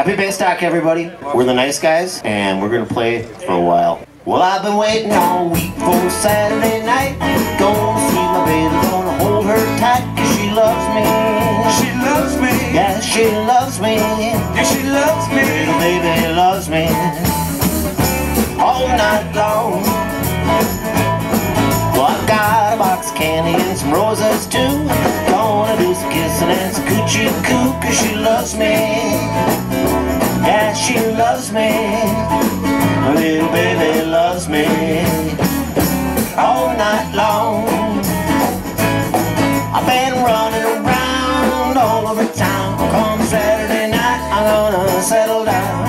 Happy Baystock, everybody. We're the nice guys, and we're gonna play for a while. Well, I've been waiting all week for Saturday night. Gonna see my baby, gonna hold her tight, cause she loves me. She loves me. Yeah, she loves me. Yeah, she loves me. Little baby loves me. All night long. Well, I've got a box of candy and some roses too. Gonna do some kissing and some coochie coo, cause she loves me. Yeah, she loves me. My little baby loves me. All night long. I've been running around all over town. Come Saturday night, I'm gonna settle down.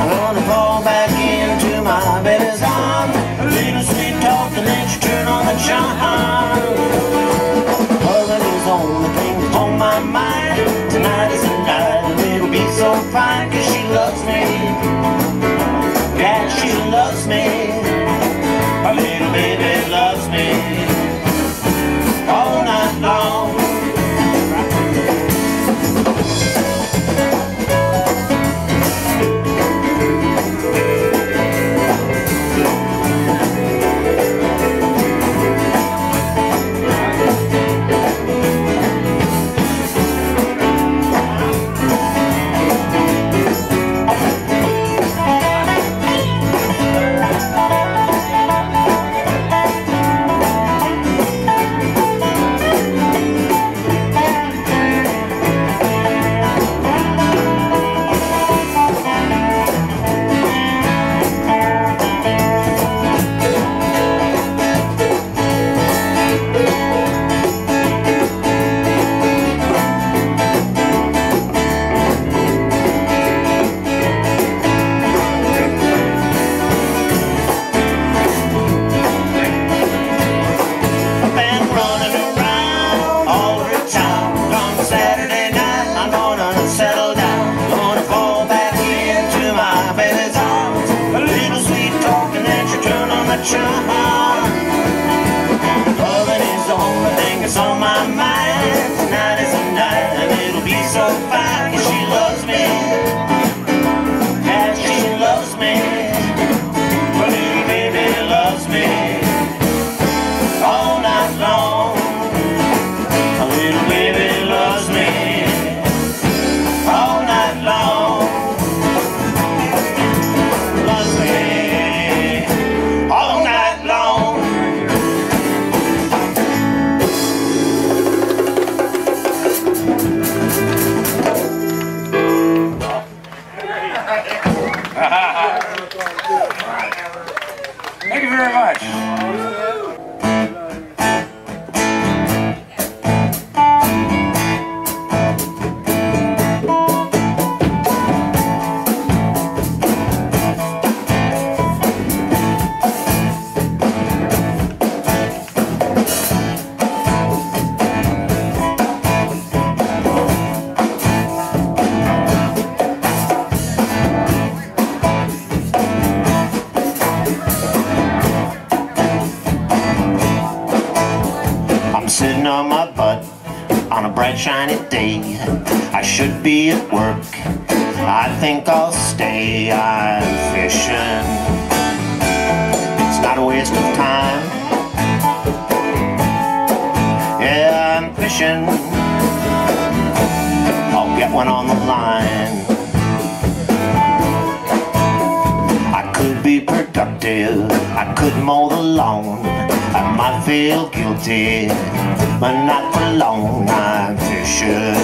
But not for long. I'm fishing.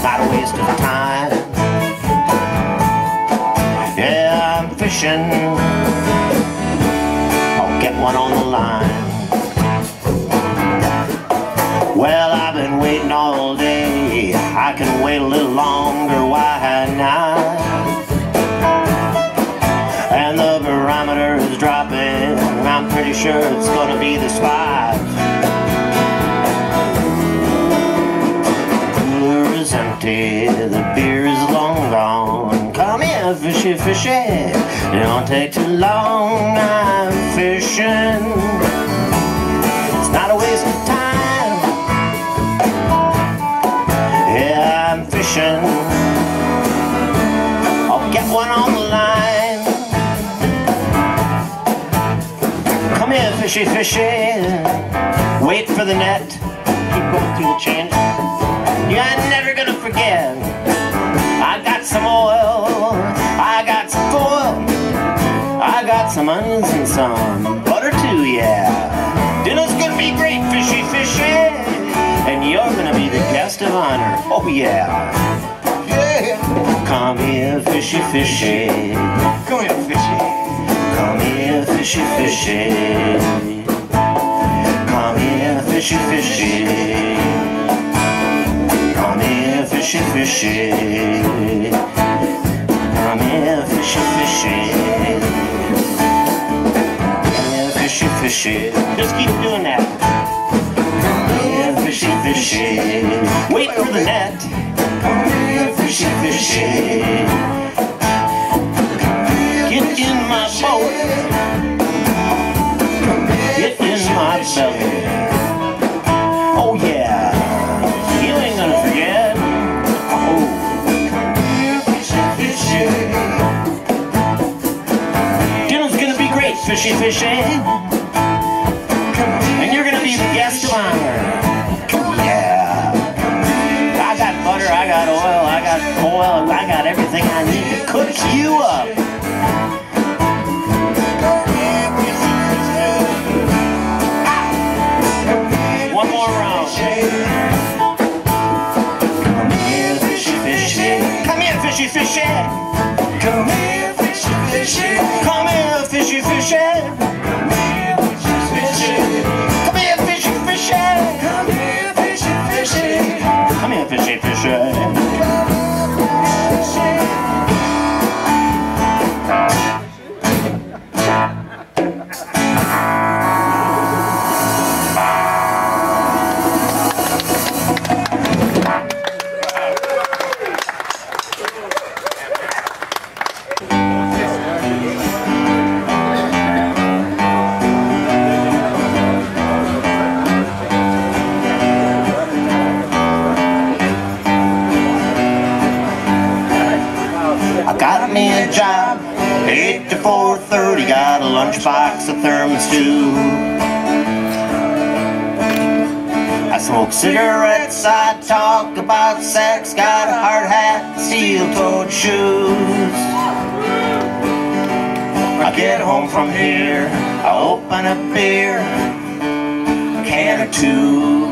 Not a waste of time. Yeah, I'm fishing. I'll get one on the line. Well, I've been waiting all day. I can wait a little longer. Why not? And the barometer is dropping. I'm pretty sure it's gonna be the spot. fishy, it Don't take too long, I'm fishing. It's not a waste of time. Yeah, I'm fishing. I'll get one on the line. Come here, fishy, fishy. Wait for the net. Keep going through the change. You're never gonna forget. I've got some old. Some onions and some butter too, yeah. Dinner's gonna be great, fishy, fishy. And you're gonna be the guest of honor. Oh, yeah. Yeah. Come here, fishy, fishy. Come here, fishy. Come here, fishy, fishy. Come here, fishy, fishy. Come here, fishy, fishy. Fishy, fishy. Just keep doing that. Come here, fishy, fishy. Wait for the net. Come here, fishy, fishy. Get in my boat. Get in my belly. Oh yeah. You ain't gonna forget. Oh. Dinner's gonna be great, fishy fishy. Be the guest of honor. Yeah. I got butter, I got oil, I got oil, I got everything I need to cook you up. Cigarettes, I talk about sex, got a hard hat, steel-toed shoes. I get home from here, I open a beer, a can or two.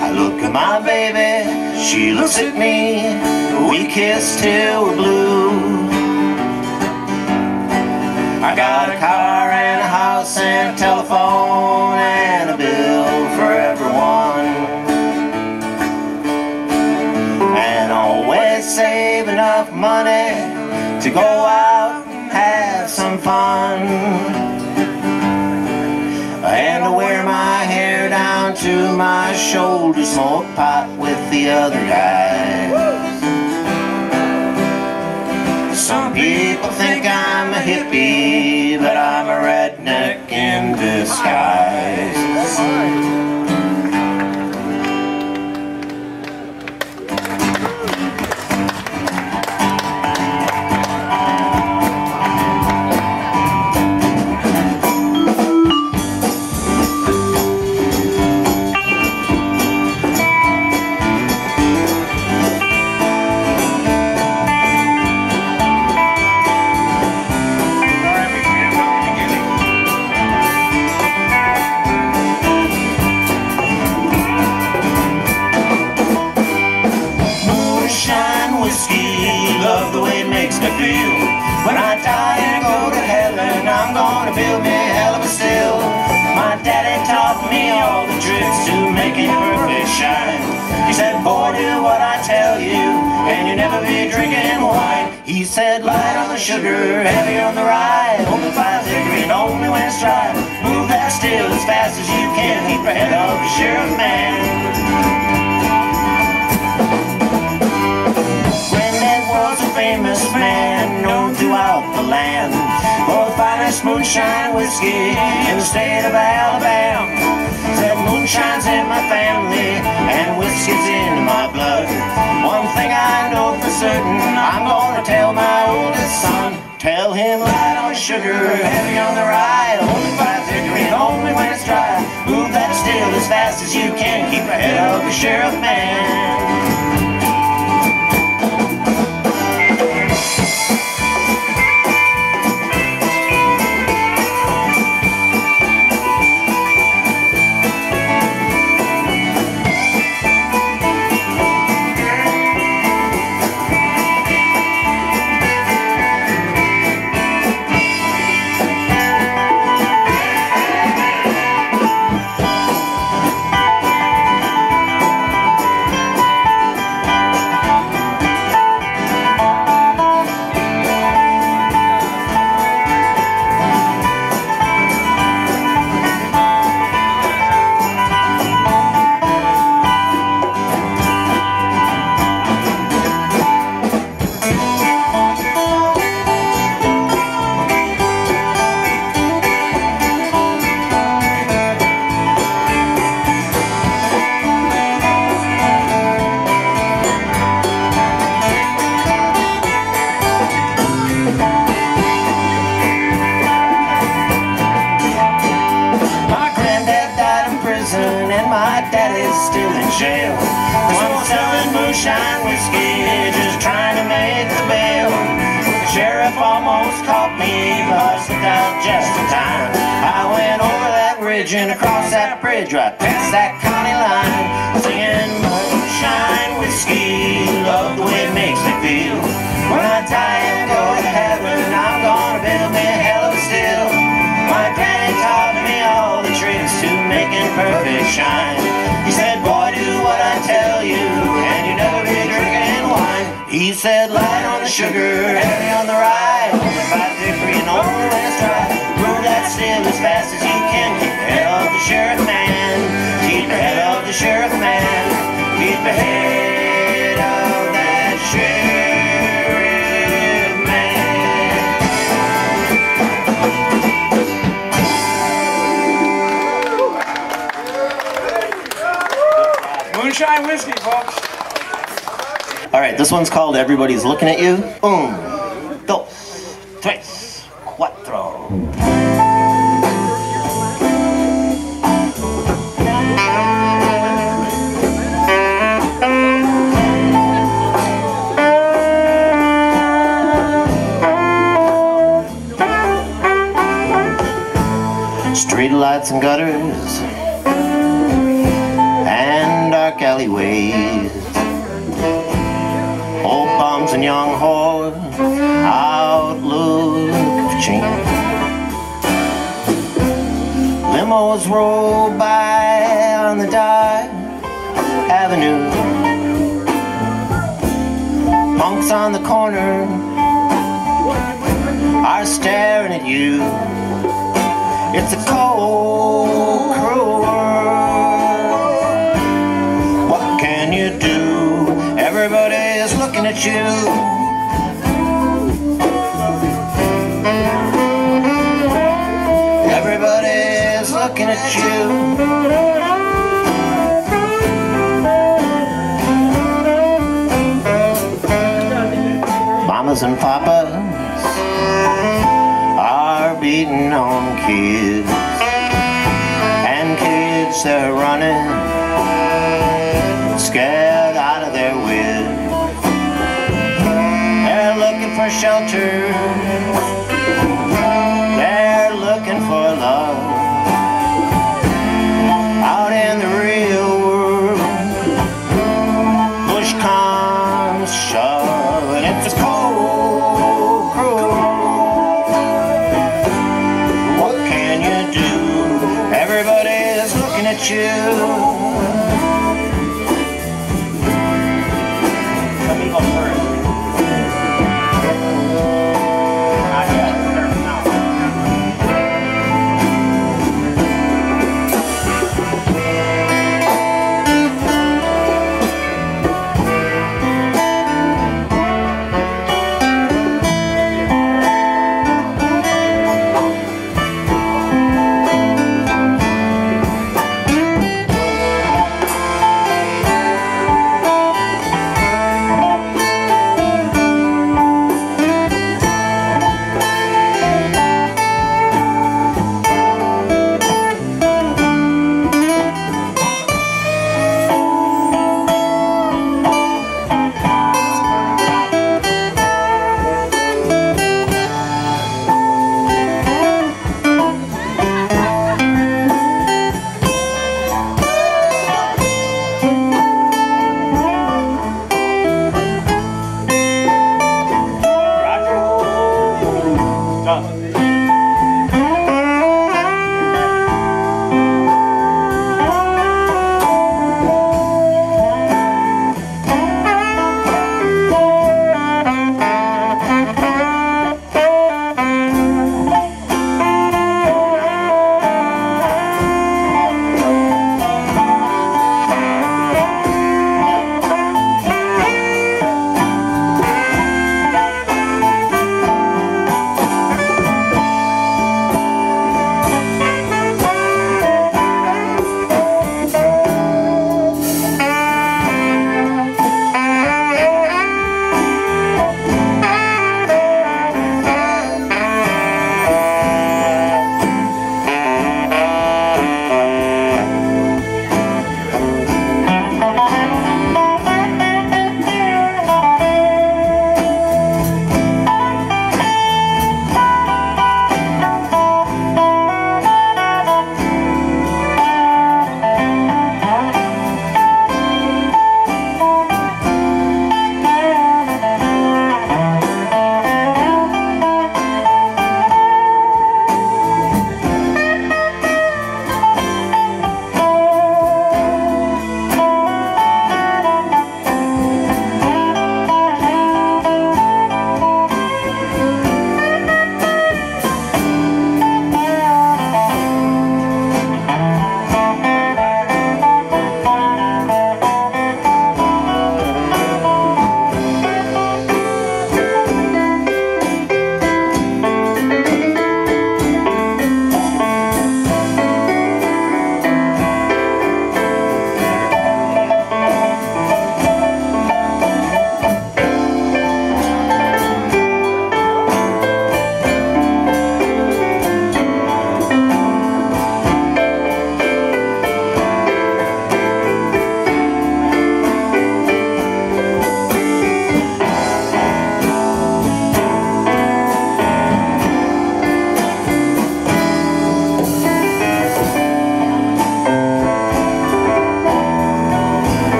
I look at my baby, she looks at me, we kiss till we're blue. I got a car and a house and a telephone enough money to go out and have some fun. And I wear my hair down to my shoulders, smoke pot with the other guys. Some people think I'm a hippie, but I'm a redneck in disguise. Sugar, heavy on the rye, only five hickory and only when it's dry. Move that still as fast as you can, keep ahead of the sheriff man. Granddad was a famous man, known throughout the land for the finest moonshine whiskey in the state of Alabama. Said moonshine's in my family and whiskey's in my blood. One thing I know for certain, I'm gonna tell my tell him light on sugar, heavy on the ride. Only five figure only when it's dry. Move that still as fast as you can. Keep ahead of the sheriff man. Still in jail. I'm selling moonshine whiskey, just trying to make the bail. The sheriff almost caught me, but out just in time. I went over that ridge and across that bridge, right past that county line, singing moonshine whiskey. Love the way it makes me feel. When I die and go to heaven, I'm gonna build me perfect shine. He said, boy, do what I tell you, and you never be drinking wine. He said, light on the sugar, heavy on the rye, by victory and when it's dry. Move that still as fast as you can, keep ahead of the sheriff man. Keep ahead of the sheriff man. Keep ahead Moonshine whiskey, folks. All right, this one's called Everybody's Looking at You. Un, dos, tres, cuatro. Street lights and gutters dark alleyways Old bums and young whores, outlook of change. Limos roll by on the dark avenue. Punks on the corner are staring at you. It's a cold, cruel they're running scared out of their wits. They're looking for shelter. You.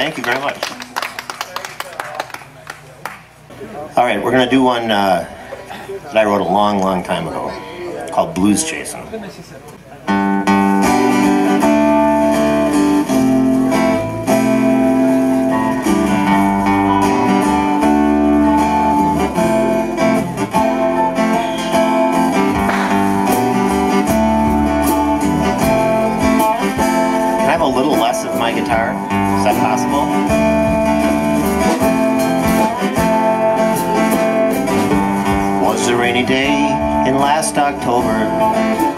Thank you very much. All right, we're going to do one uh, that I wrote a long, long time ago called Blues Jason. day in last October.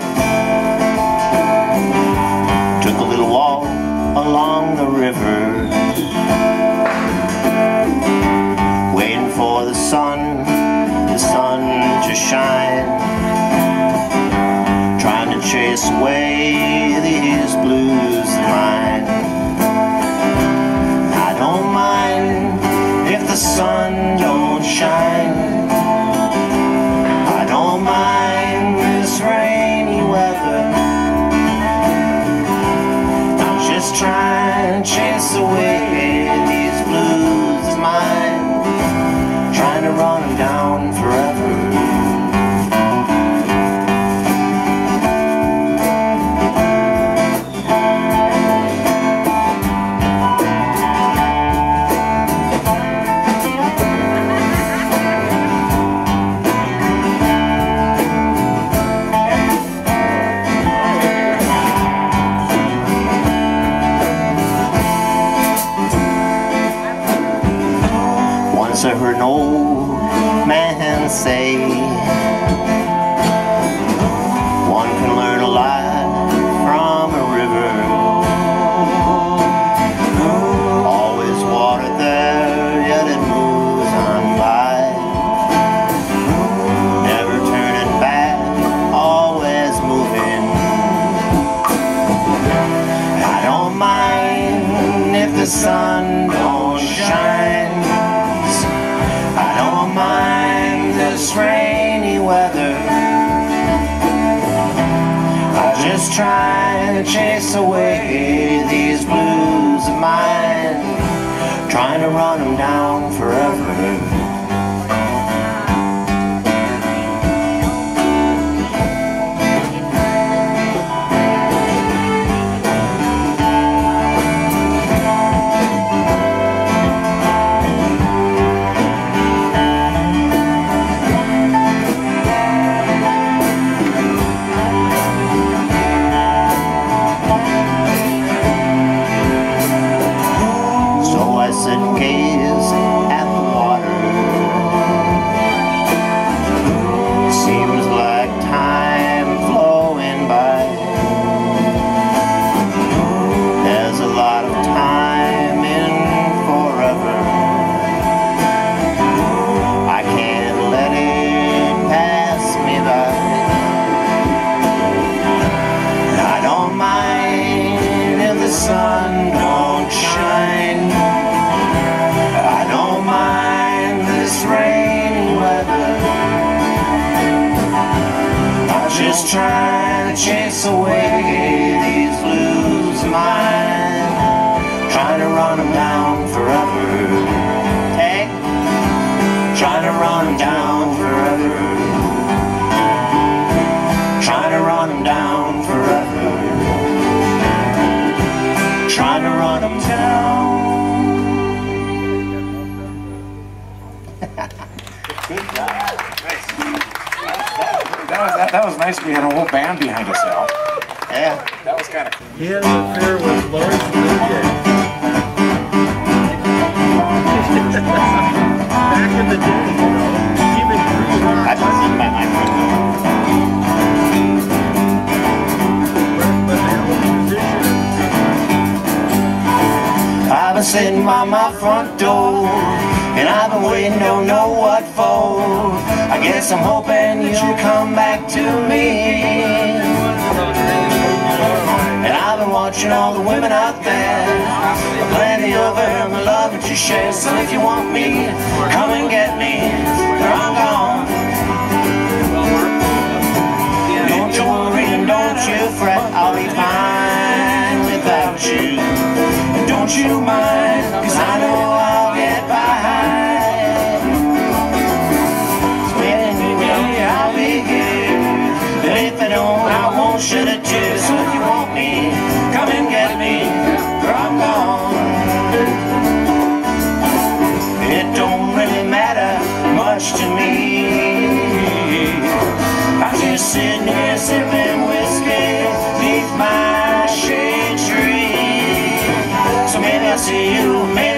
front door And I've been waiting, don't know what for. I guess I'm hoping that you'll come back to me. And I've been watching all the women out there. Plenty of them, the love that you share. So if you want me, come and get me. Or I'm gone. Don't you worry and don't you fret. I'll be fine without you don't you mind, cause I know I'll get behind. When you know I'll be here, but if I don't, I won't, should I do, so you see you, maybe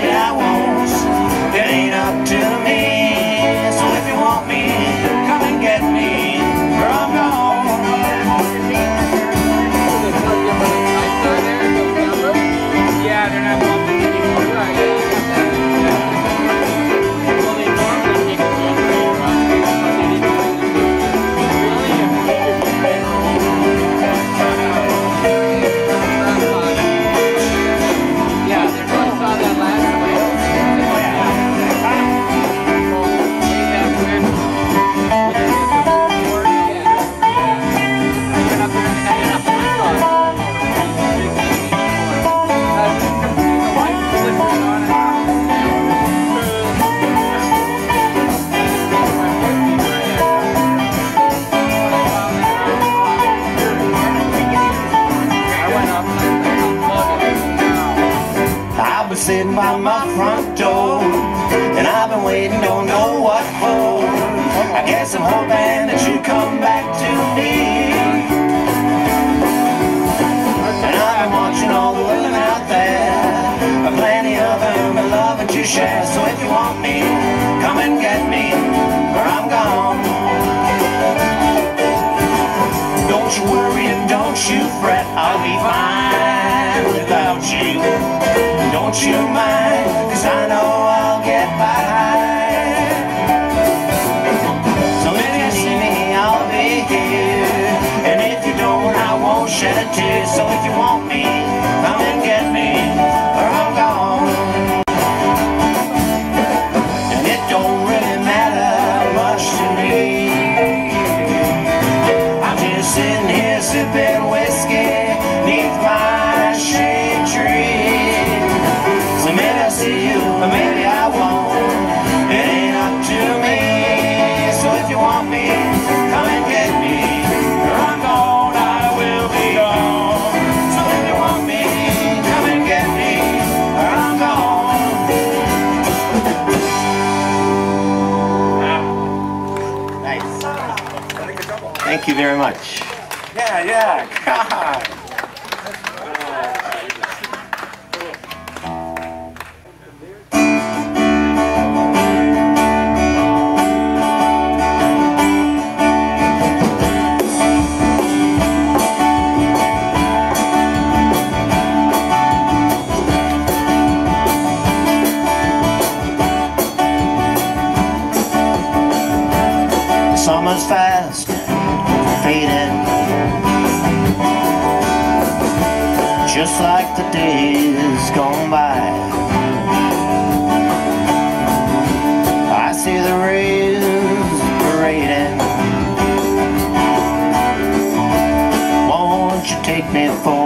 Me for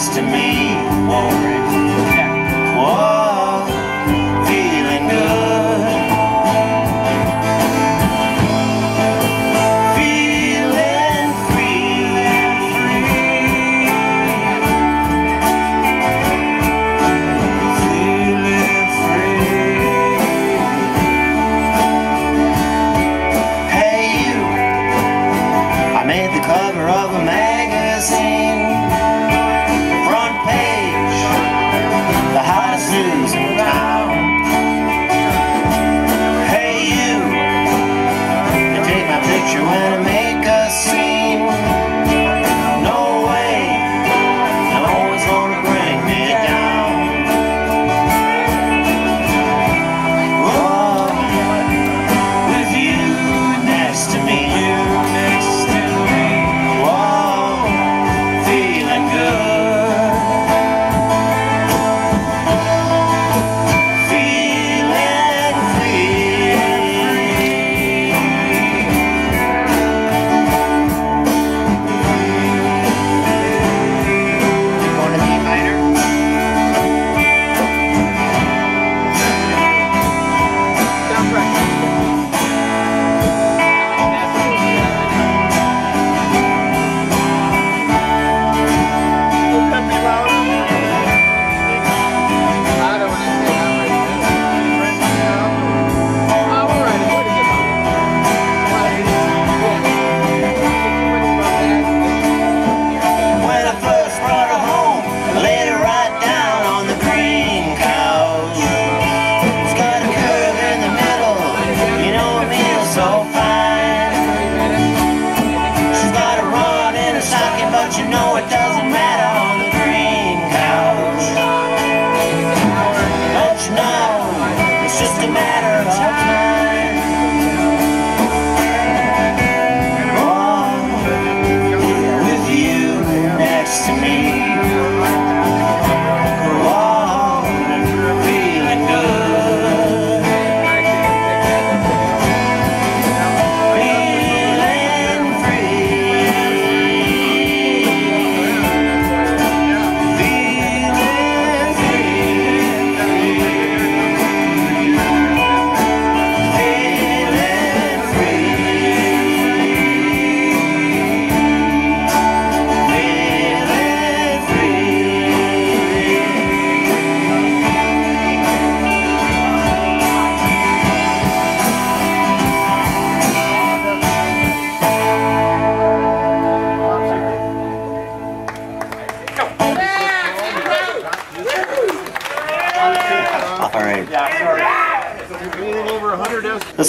next to me, Warren. Yeah. Whoa.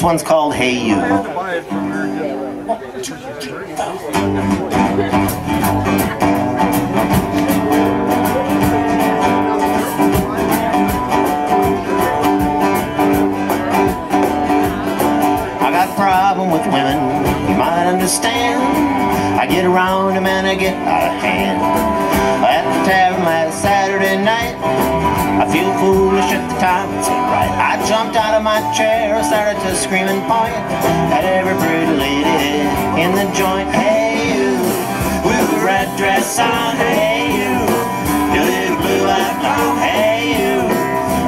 This one's called Hey You. I got a problem with women, you might understand. I get around them and I get out of hand. At the tavern last feel foolish at the time, right. I jumped out of my chair, started to scream and point at every pretty lady in the joint. Hey you, with the red dress on. Hey you, your little blue eyed blonde. Hey you,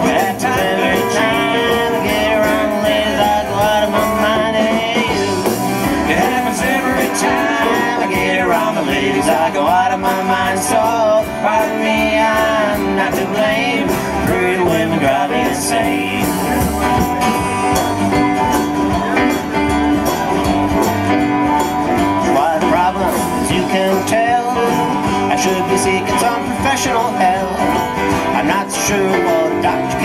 that's every time I get around ladies, I'd out of my mind. Hey you, it happens every time I get around the ladies, I go out of my mind. So. Drive me insane. What a problem, as you can tell. I should be seeking some professional help. I'm not sure what doctor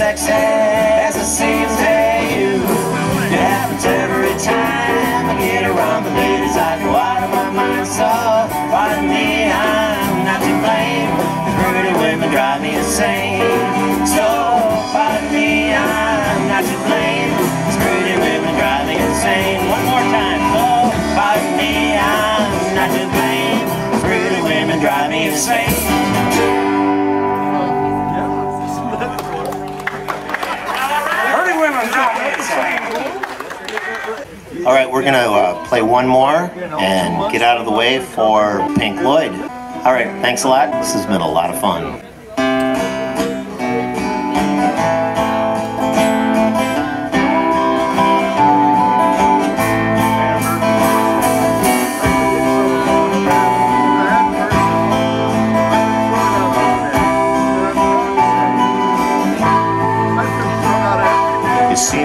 sexy as it seems, hey you? It happens every time I get around the ladies, I go out of my mind, so pardon me, I'm not to blame. Pretty women drive me insane, so pardon me, I'm not to blame. Pretty women drive me insane. One more time, oh, pardon me, I'm not to blame. Pretty women drive me insane. All right, we're gonna uh, play one more and get out of the way for Pink Floyd. All right, thanks a lot. This has been a lot of fun.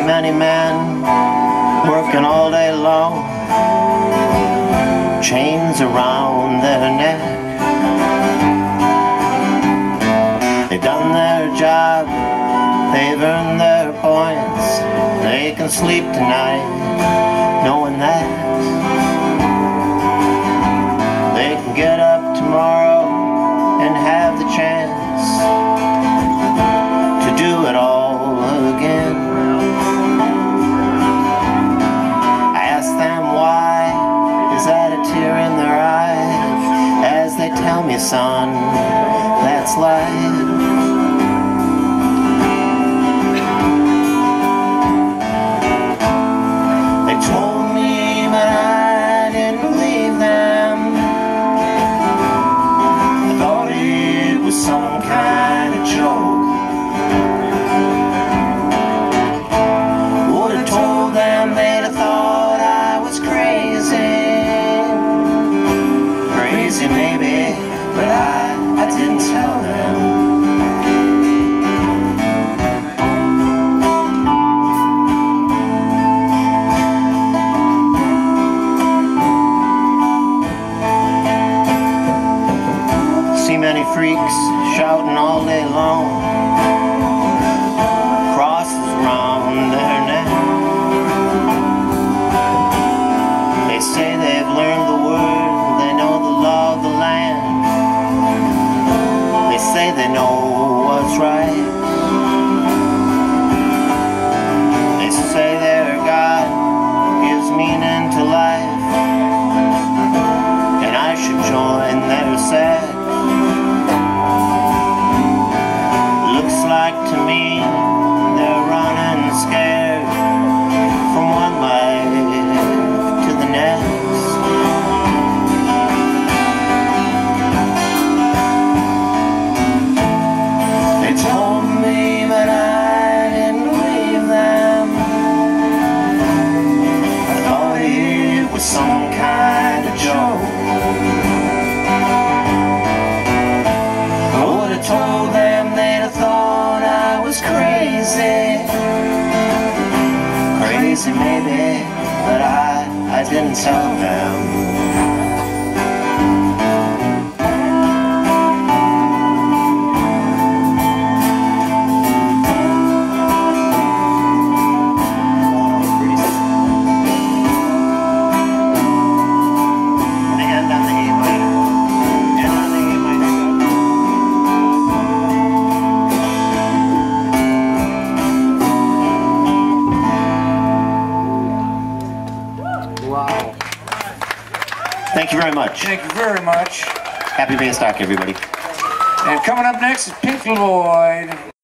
Many men working all day long, chains around their neck. They've done their job, they've earned their points. They can sleep tonight knowing that To me I, didn't tell them. Much. Thank you very much. Happy Baystock, everybody. And coming up next is Pink Floyd.